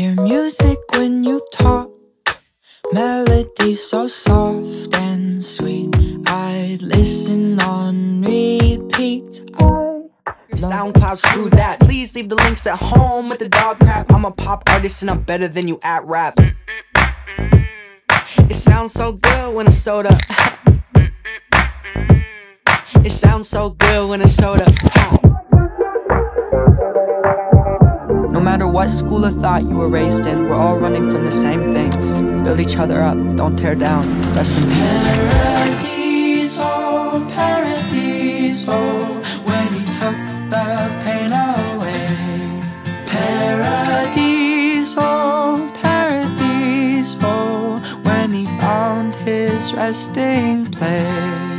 Hear music when you talk, melody so soft and sweet. I'd listen on repeat. SoundCloud, screw that. Please leave the links at home with the dog crap. I'm a pop artist and I'm better than you at rap. It sounds so good when a soda. it sounds so good when a soda No matter what school of thought you were raised in, we're all running from the same things. Build each other up, don't tear down. Rest in peace. Paradiso, paradiso, when he took the pain away. Paradiso, paradiso, when he found his resting place.